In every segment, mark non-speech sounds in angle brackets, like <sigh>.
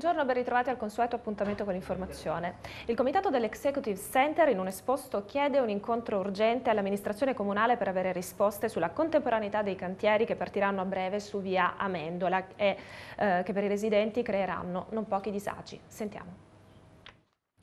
Buongiorno, ben ritrovati al consueto appuntamento con l'informazione. Il comitato dell'Executive Center in un esposto chiede un incontro urgente all'amministrazione comunale per avere risposte sulla contemporaneità dei cantieri che partiranno a breve su via Amendola e eh, che per i residenti creeranno non pochi disagi. Sentiamo.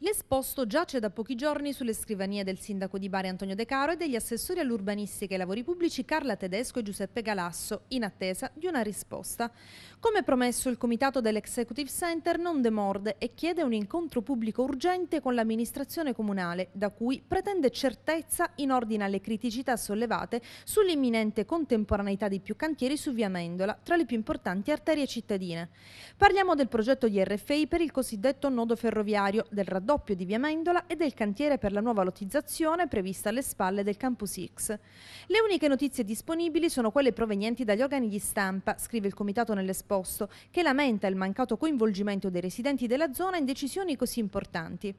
L'esposto giace da pochi giorni sulle scrivanie del sindaco di Bari Antonio De Caro e degli assessori all'urbanistica e ai lavori pubblici Carla Tedesco e Giuseppe Galasso, in attesa di una risposta. Come promesso, il comitato dell'Executive Center non demorde e chiede un incontro pubblico urgente con l'amministrazione comunale, da cui pretende certezza in ordine alle criticità sollevate sull'imminente contemporaneità di più cantieri su via Mendola, tra le più importanti arterie cittadine. Parliamo del progetto di RFI per il cosiddetto nodo ferroviario, del raddoppio raddoppio di Via Mendola e del cantiere per la nuova lottizzazione prevista alle spalle del Campus X. Le uniche notizie disponibili sono quelle provenienti dagli organi di stampa, scrive il comitato nell'esposto, che lamenta il mancato coinvolgimento dei residenti della zona in decisioni così importanti.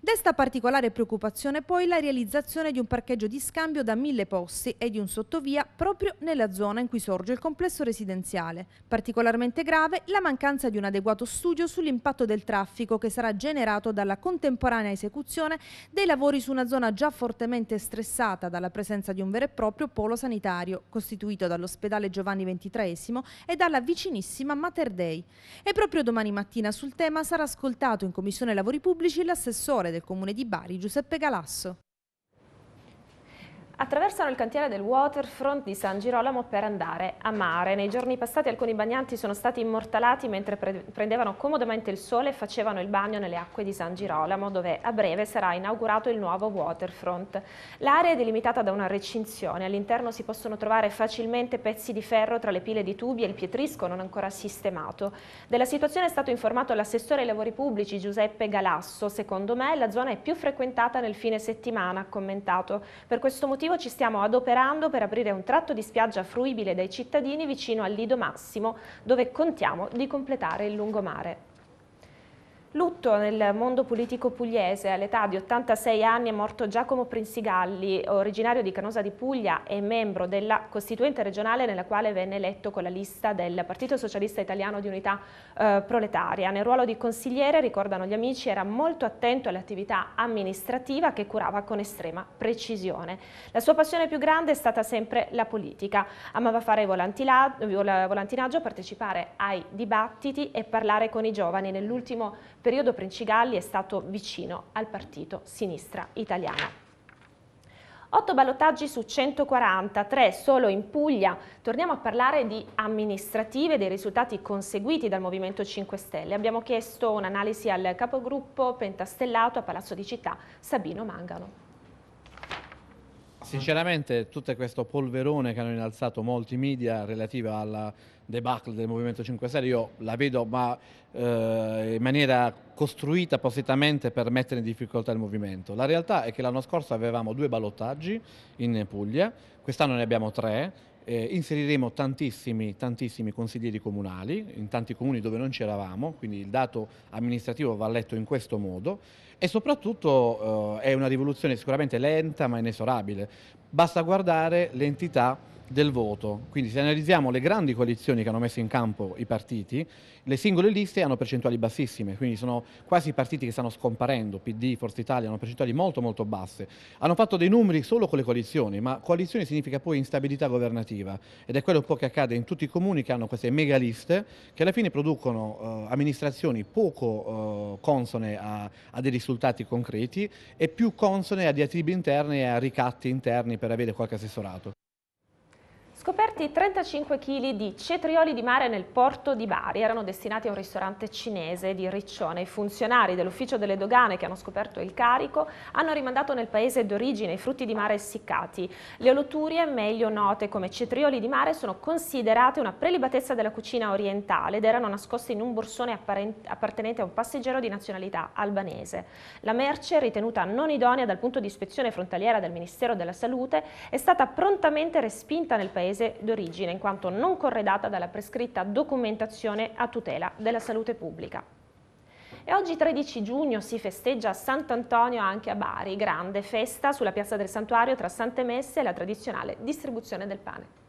Desta particolare preoccupazione poi la realizzazione di un parcheggio di scambio da mille posti e di un sottovia proprio nella zona in cui sorge il complesso residenziale. Particolarmente grave la mancanza di un adeguato studio sull'impatto del traffico che sarà generato dalla contemporanea esecuzione dei lavori su una zona già fortemente stressata dalla presenza di un vero e proprio polo sanitario costituito dall'ospedale Giovanni XXIII e dalla vicinissima Mater Dei. E proprio domani mattina sul tema sarà ascoltato in Commissione Lavori Pubblici l'assessore del Comune di Bari Giuseppe Galasso. Attraversano il cantiere del waterfront di San Girolamo per andare a mare. Nei giorni passati alcuni bagnanti sono stati immortalati mentre pre prendevano comodamente il sole e facevano il bagno nelle acque di San Girolamo, dove a breve sarà inaugurato il nuovo waterfront. L'area è delimitata da una recinzione, all'interno si possono trovare facilmente pezzi di ferro tra le pile di tubi e il pietrisco non ancora sistemato. Della situazione è stato informato l'assessore ai lavori pubblici Giuseppe Galasso. Secondo me la zona è più frequentata nel fine settimana, ha commentato. Per questo motivo motivo ci stiamo adoperando per aprire un tratto di spiaggia fruibile dai cittadini vicino al Lido Massimo, dove contiamo di completare il lungomare. Lutto nel mondo politico pugliese, all'età di 86 anni è morto Giacomo Prinzigalli, originario di Canosa di Puglia e membro della Costituente regionale nella quale venne eletto con la lista del Partito Socialista Italiano di Unità eh, Proletaria. Nel ruolo di consigliere, ricordano gli amici, era molto attento all'attività amministrativa che curava con estrema precisione. La sua passione più grande è stata sempre la politica. Amava fare volantinaggio, partecipare ai dibattiti e parlare con i giovani. Nell'ultimo periodo Princigalli è stato vicino al partito Sinistra Italiana. 8 ballottaggi su 140, 3 solo in Puglia. Torniamo a parlare di amministrative dei risultati conseguiti dal Movimento 5 Stelle. Abbiamo chiesto un'analisi al capogruppo pentastellato a Palazzo di Città, Sabino Mangano. Sinceramente tutto questo polverone che hanno innalzato molti media relativa alla debacle del Movimento 5 Stelle io la vedo ma eh, in maniera costruita appositamente per mettere in difficoltà il movimento. La realtà è che l'anno scorso avevamo due ballottaggi in Puglia, quest'anno ne abbiamo tre, eh, inseriremo tantissimi, tantissimi consiglieri comunali in tanti comuni dove non c'eravamo, quindi il dato amministrativo va letto in questo modo e soprattutto eh, è una rivoluzione sicuramente lenta ma inesorabile. Basta guardare l'entità del voto. Quindi se analizziamo le grandi coalizioni che hanno messo in campo i partiti, le singole liste hanno percentuali bassissime, quindi sono quasi partiti che stanno scomparendo, PD, Forza Italia, hanno percentuali molto molto basse. Hanno fatto dei numeri solo con le coalizioni, ma coalizione significa poi instabilità governativa ed è quello un po' che accade in tutti i comuni che hanno queste megaliste che alla fine producono uh, amministrazioni poco uh, consone a, a dei risultati concreti e più consone a diatribe interne e a ricatti interni per avere qualche assessorato. Scoperti 35 kg di cetrioli di mare nel porto di Bari, erano destinati a un ristorante cinese di Riccione. I funzionari dell'ufficio delle dogane che hanno scoperto il carico hanno rimandato nel paese d'origine i frutti di mare essiccati. Le oloturie, meglio note come cetrioli di mare, sono considerate una prelibatezza della cucina orientale ed erano nascoste in un borsone appartenente a un passeggero di nazionalità albanese. La merce, ritenuta non idonea dal punto di ispezione frontaliera del Ministero della Salute, è stata prontamente respinta nel paese paese d'origine, in quanto non corredata dalla prescritta documentazione a tutela della salute pubblica. E oggi 13 giugno si festeggia Sant'Antonio anche a Bari, grande festa sulla piazza del Santuario tra Sante Messe e la tradizionale distribuzione del pane.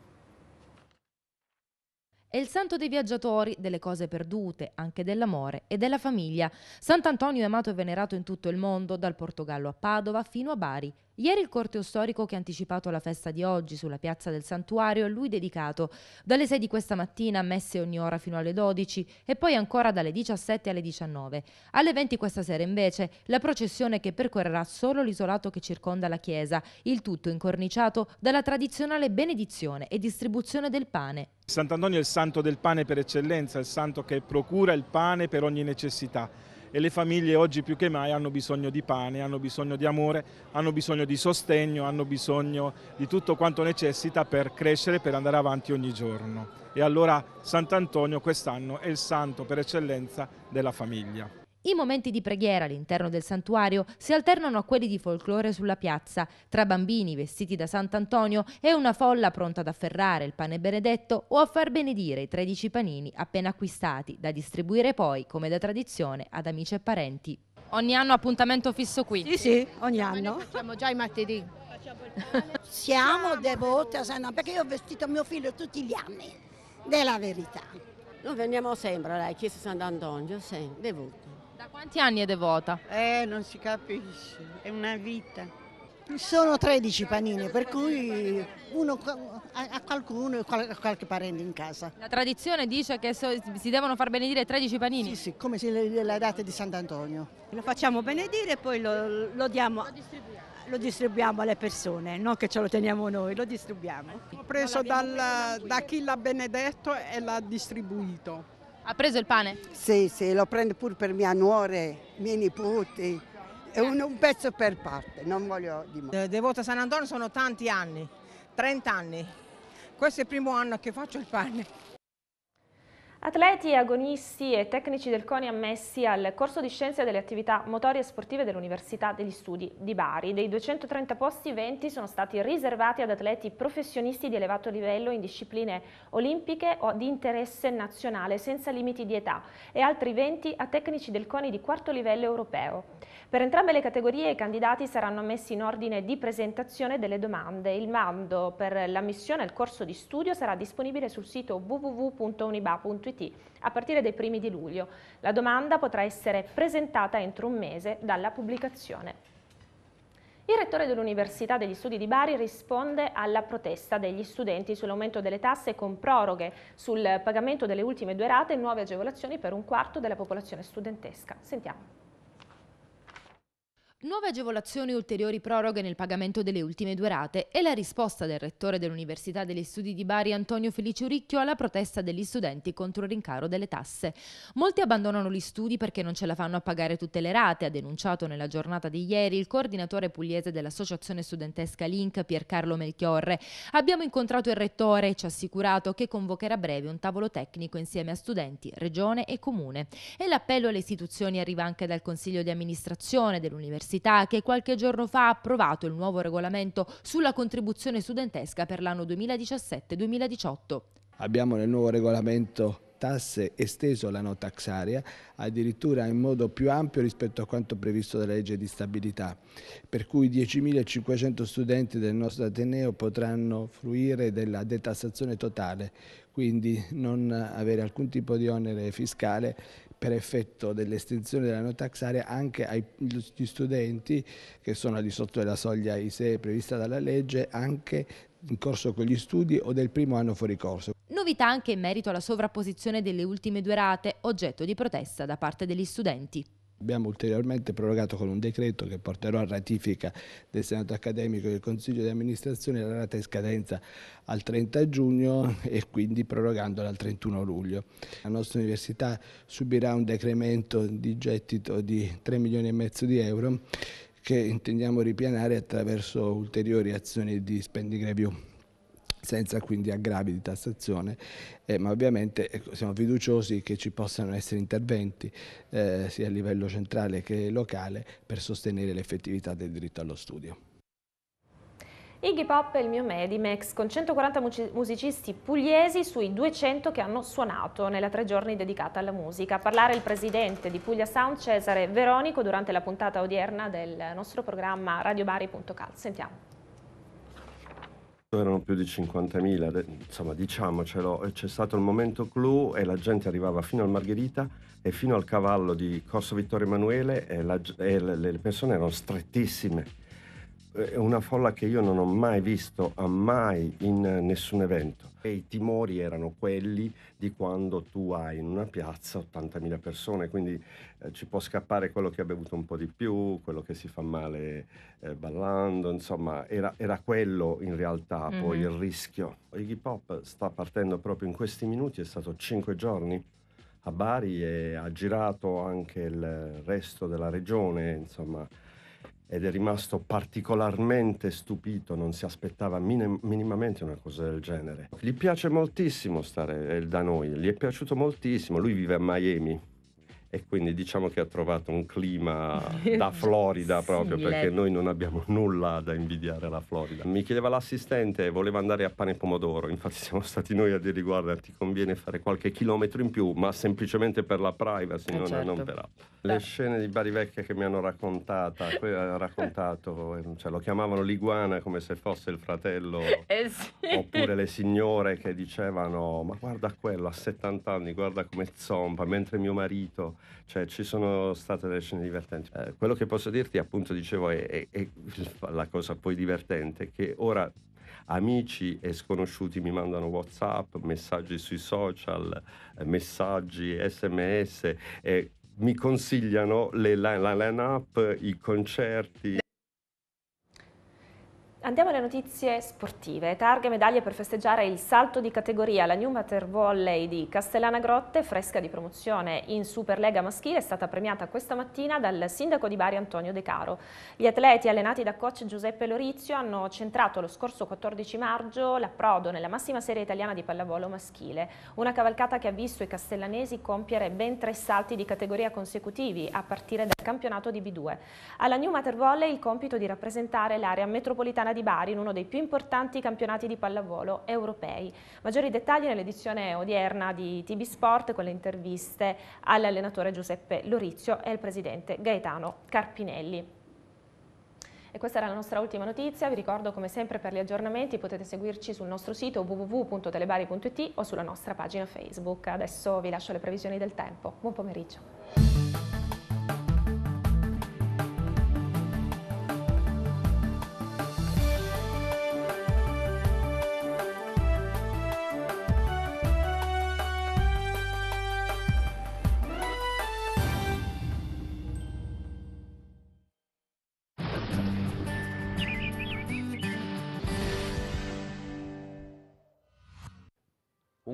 È il santo dei viaggiatori, delle cose perdute, anche dell'amore e della famiglia. Sant'Antonio è amato e venerato in tutto il mondo, dal Portogallo a Padova fino a Bari. Ieri il corteo storico che ha anticipato la festa di oggi sulla piazza del santuario è lui dedicato. Dalle 6 di questa mattina messe ogni ora fino alle 12 e poi ancora dalle 17 alle 19. Alle 20 questa sera invece la processione che percorrerà solo l'isolato che circonda la chiesa, il tutto incorniciato dalla tradizionale benedizione e distribuzione del pane. Sant'Antonio è il santo del pane per eccellenza, il santo che procura il pane per ogni necessità e le famiglie oggi più che mai hanno bisogno di pane, hanno bisogno di amore, hanno bisogno di sostegno, hanno bisogno di tutto quanto necessita per crescere, per andare avanti ogni giorno. E allora Sant'Antonio quest'anno è il santo per eccellenza della famiglia. I momenti di preghiera all'interno del santuario si alternano a quelli di folklore sulla piazza, tra bambini vestiti da Sant'Antonio e una folla pronta ad afferrare il pane benedetto o a far benedire i 13 panini appena acquistati, da distribuire poi, come da tradizione, ad amici e parenti. Ogni anno appuntamento fisso qui? Sì, sì, ogni anno. Facciamo già i martedì. <laughs> Siamo devoti a Sant'Antonio, perché io ho vestito mio figlio tutti gli anni, della verità. Noi veniamo sempre alla chiesa Sant'Antonio, sì, devoti. Quanti anni è devota? Eh, non si capisce, è una vita. Sono 13 panini, per cui uno a qualcuno e a qualche parente in casa. La tradizione dice che si devono far benedire 13 panini? Sì, sì, come le date di Sant'Antonio. Lo facciamo benedire e poi lo, lo diamo... Lo distribuiamo. lo distribuiamo alle persone, non che ce lo teniamo noi, lo distribuiamo. Ho preso dal, da chi l'ha benedetto e l'ha distribuito. Ha preso il pane? Sì, sì, lo prendo pure per mia nuore, miei nipoti. È un, un pezzo per parte, non voglio dire. Devota San Antonio sono tanti anni, 30 anni. Questo è il primo anno che faccio il pane. Atleti, agonisti e tecnici del CONI ammessi al corso di scienze delle attività motorie e sportive dell'Università degli Studi di Bari. Dei 230 posti, 20 sono stati riservati ad atleti professionisti di elevato livello in discipline olimpiche o di interesse nazionale senza limiti di età e altri 20 a tecnici del CONI di quarto livello europeo. Per entrambe le categorie i candidati saranno ammessi in ordine di presentazione delle domande. Il mando per l'ammissione al corso di studio sarà disponibile sul sito www.uniba.it a partire dai primi di luglio. La domanda potrà essere presentata entro un mese dalla pubblicazione. Il rettore dell'Università degli Studi di Bari risponde alla protesta degli studenti sull'aumento delle tasse con proroghe sul pagamento delle ultime due rate e nuove agevolazioni per un quarto della popolazione studentesca. Sentiamo. Nuove agevolazioni e ulteriori proroghe nel pagamento delle ultime due rate è la risposta del rettore dell'Università degli Studi di Bari Antonio Felice Uricchio alla protesta degli studenti contro il rincaro delle tasse. Molti abbandonano gli studi perché non ce la fanno a pagare tutte le rate, ha denunciato nella giornata di ieri il coordinatore pugliese dell'Associazione Studentesca Link Piercarlo Melchiorre. Abbiamo incontrato il rettore e ci ha assicurato che convocherà a breve un tavolo tecnico insieme a studenti, regione e comune. E l'appello alle istituzioni arriva anche dal Consiglio di amministrazione dell'Università Università che qualche giorno fa ha approvato il nuovo regolamento sulla contribuzione studentesca per l'anno 2017-2018. Abbiamo nel nuovo regolamento tasse esteso la no tax area, addirittura in modo più ampio rispetto a quanto previsto dalla legge di stabilità, per cui 10.500 studenti del nostro Ateneo potranno fruire della detassazione totale, quindi non avere alcun tipo di onere fiscale per effetto dell'estensione della no tax area anche agli studenti che sono al di sotto della soglia ISEE prevista dalla legge anche in corso con gli studi o del primo anno fuori corso. Novità anche in merito alla sovrapposizione delle ultime due rate, oggetto di protesta da parte degli studenti. Abbiamo ulteriormente prorogato con un decreto che porterò a ratifica del Senato accademico e del Consiglio di amministrazione la rata in scadenza al 30 giugno e quindi prorogandola al 31 luglio. La nostra università subirà un decremento di gettito di 3 milioni e mezzo di euro che intendiamo ripianare attraverso ulteriori azioni di spending review senza quindi aggravi di tassazione, eh, ma ovviamente ecco, siamo fiduciosi che ci possano essere interventi eh, sia a livello centrale che locale per sostenere l'effettività del diritto allo studio. Iggy Pop è il mio Medimex, con 140 musicisti pugliesi sui 200 che hanno suonato nella tre giorni dedicata alla musica. A parlare il presidente di Puglia Sound, Cesare Veronico, durante la puntata odierna del nostro programma radiobari.cal. Sentiamo. Erano più di 50.000, insomma diciamocelo, c'è stato il momento clou e la gente arrivava fino al Margherita e fino al cavallo di Corso Vittorio Emanuele e, la, e le persone erano strettissime è una folla che io non ho mai visto mai in nessun evento. E I timori erano quelli di quando tu hai in una piazza 80.000 persone, quindi eh, ci può scappare quello che ha bevuto un po' di più, quello che si fa male eh, ballando, insomma era, era, quello in realtà mm-hmm. poi il rischio. Iggy Pop sta partendo proprio in questi minuti, è stato cinque giorni a Bari e ha girato anche il resto della regione, insomma ed è rimasto particolarmente stupito, non si aspettava minim- minimamente una cosa del genere. Gli piace moltissimo stare eh, da noi, gli è piaciuto moltissimo, lui vive a Miami e quindi diciamo che ha trovato un clima <laughs> da Florida proprio sì, perché noi non abbiamo <laughs> nulla da invidiare alla Florida. Mi chiedeva l'assistente, voleva andare a pane e pomodoro, infatti <laughs> siamo stati noi a dire guarda ti conviene fare qualche chilometro in più ma semplicemente per la privacy, eh non, certo. non, per altro. Le Beh. scene di Bari Vecchia che mi hanno raccontata, raccontato, eh, cioè, lo chiamavano l'iguana come se fosse il fratello, eh sì. oppure le signore che dicevano ma guarda quello a 70 anni, guarda come zompa, mentre mio marito cioè ci sono state delle scene divertenti. Eh, quello che posso dirti, appunto, dicevo, è, è, è la cosa poi divertente, che ora amici e sconosciuti mi mandano WhatsApp, messaggi sui social, eh, messaggi, sms, e mi consigliano le, la, la line-up, i concerti. Andiamo alle notizie sportive. Targhe medaglie per festeggiare il salto di categoria. La New Mater Volley di Castellana Grotte, fresca di promozione in Superlega maschile, è stata premiata questa mattina dal sindaco di Bari Antonio De Caro. Gli atleti allenati da coach Giuseppe Lorizio hanno centrato lo scorso 14 maggio l'approdo nella massima serie italiana di pallavolo maschile. Una cavalcata che ha visto i castellanesi compiere ben tre salti di categoria consecutivi a partire dal campionato di B2. Alla New Mater Volley il compito di rappresentare l'area metropolitana Tirana di Bari in uno dei più importanti campionati di pallavolo europei. Maggiori dettagli nell'edizione odierna di TB Sport con le interviste all'allenatore Giuseppe Lorizio e al presidente Gaetano Carpinelli. E questa era la nostra ultima notizia, vi ricordo come sempre per gli aggiornamenti potete seguirci sul nostro sito www.telebari.it o sulla nostra pagina Facebook. Adesso vi lascio le previsioni del tempo. Buon pomeriggio.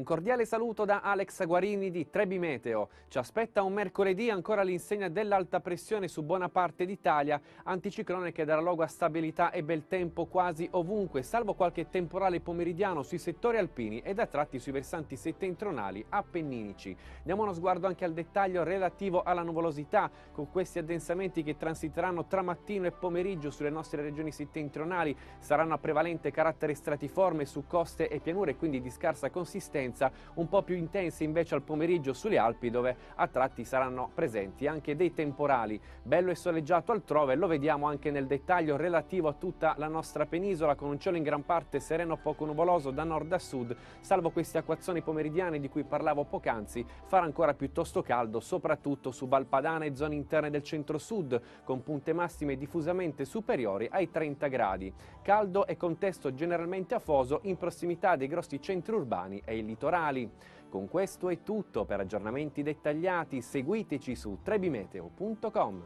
Cordiale saluto da Alex Guarini di Trebi Meteo. Ci aspetta un mercoledì ancora all'insegna dell'alta pressione su buona parte d'Italia, anticiclone che darà luogo a stabilità e bel tempo quasi ovunque, salvo qualche temporale pomeridiano sui settori alpini ed a tratti sui versanti settentrionali appenninici. Diamo uno sguardo anche al dettaglio relativo alla nuvolosità, con questi addensamenti che transiteranno tra mattino e pomeriggio sulle nostre regioni settentrionali, saranno a prevalente carattere stratiforme su coste e pianure, quindi di scarsa consistenza presenza un po' più intense invece al pomeriggio sulle Alpi dove a tratti saranno presenti anche dei temporali. Bello e soleggiato altrove, lo vediamo anche nel dettaglio relativo a tutta la nostra penisola con un cielo in gran parte sereno poco nuvoloso da nord a sud, salvo questi acquazzoni pomeridiani di cui parlavo poc'anzi, farà ancora piuttosto caldo soprattutto su Valpadana e zone interne del centro-sud con punte massime diffusamente superiori ai 30 gradi. Caldo e contesto generalmente afoso in prossimità dei grossi centri urbani e il litorali. Con questo è tutto, per aggiornamenti dettagliati seguiteci su trebimeteo.com.